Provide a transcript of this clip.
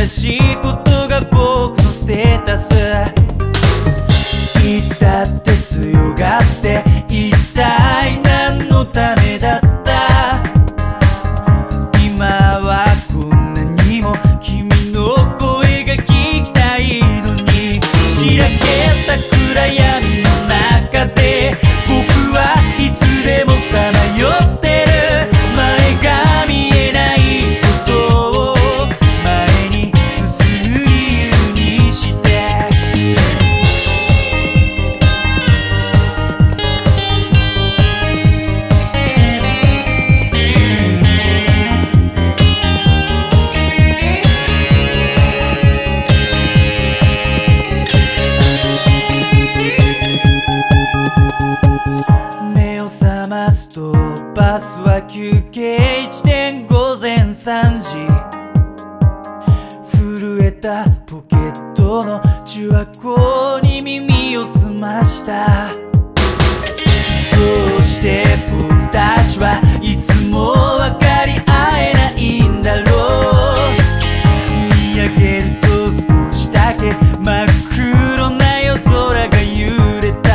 優しいことが僕のステータス。スとバスは休憩地点午前3時。震えたポケットの中口に耳を澄ました。どうして僕たちはいつも分かり合えないんだろう。見上げると少しだけ真っ黒な夜空が揺れた。